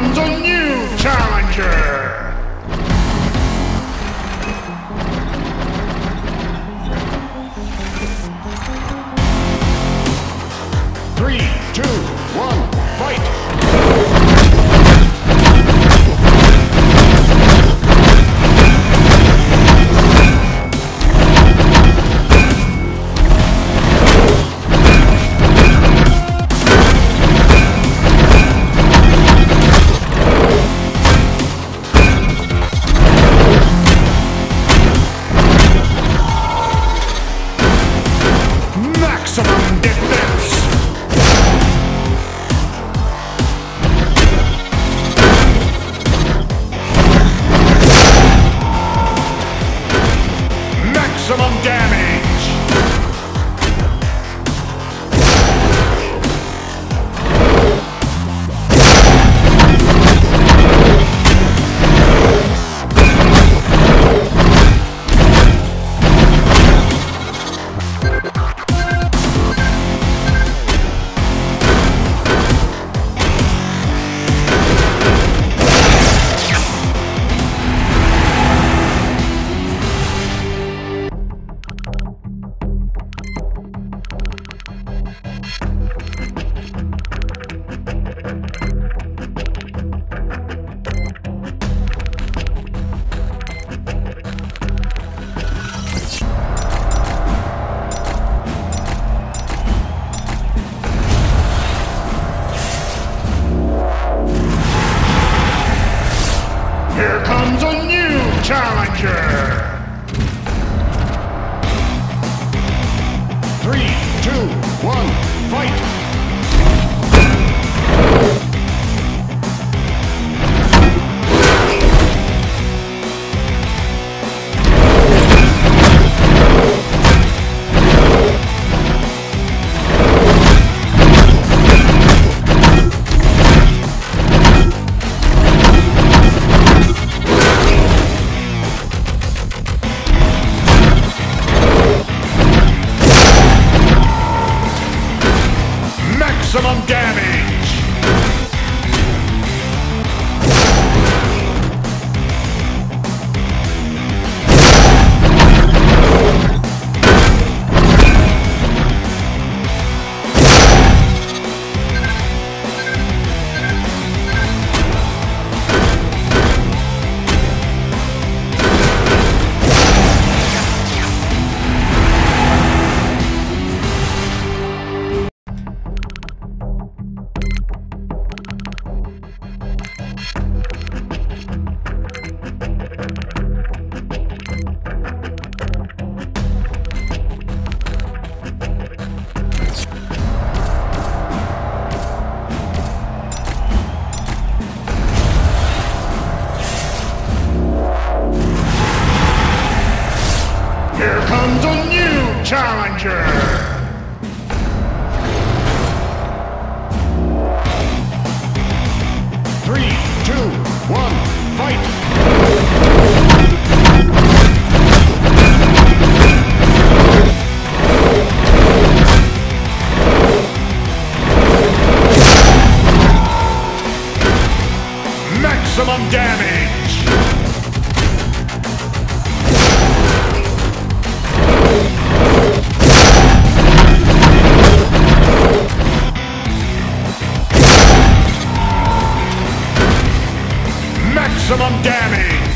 comes a new challenger! Three, two, Maximum damage!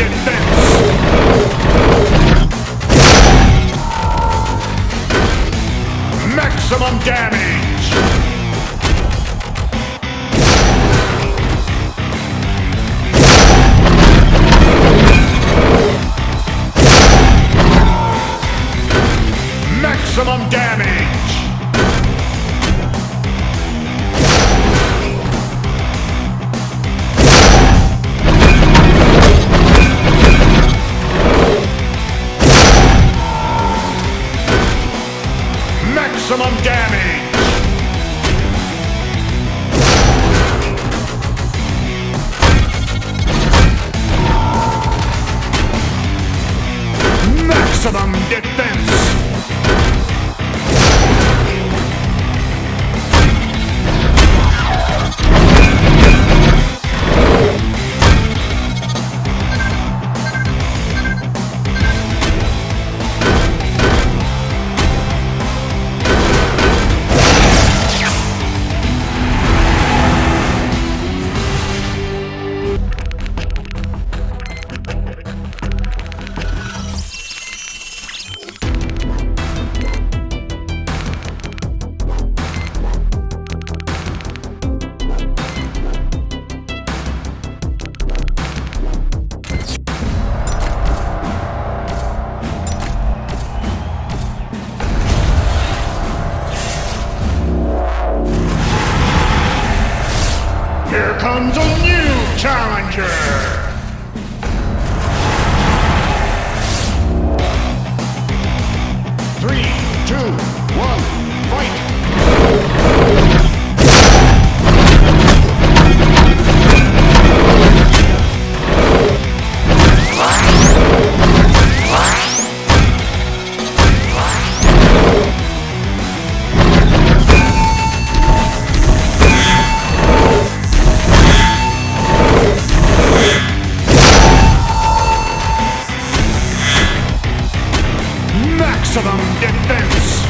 Yeah. Maximum defense. Maximum defense!